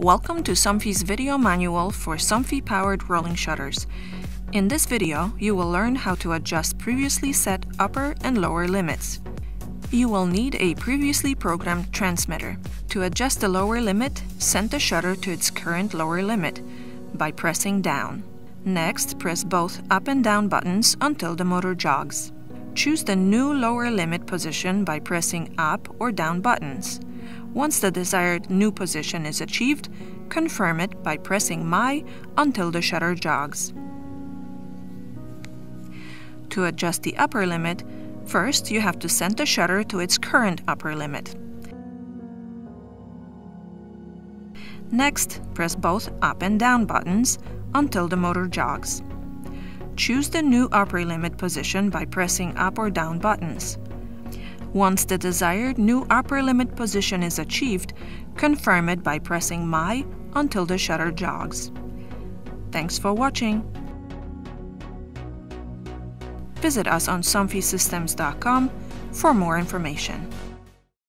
Welcome to Somfy's video manual for Somfy powered rolling shutters. In this video, you will learn how to adjust previously set upper and lower limits. You will need a previously programmed transmitter. To adjust the lower limit, send the shutter to its current lower limit by pressing down. Next, press both up and down buttons until the motor jogs. Choose the new lower limit position by pressing up or down buttons. Once the desired new position is achieved, confirm it by pressing My until the shutter jogs. To adjust the upper limit, first you have to send the shutter to its current upper limit. Next, press both up and down buttons until the motor jogs. Choose the new upper limit position by pressing up or down buttons. Once the desired new upper limit position is achieved, confirm it by pressing My until the shutter jogs. Thanks for watching. Visit us on somfysystems.com for more information.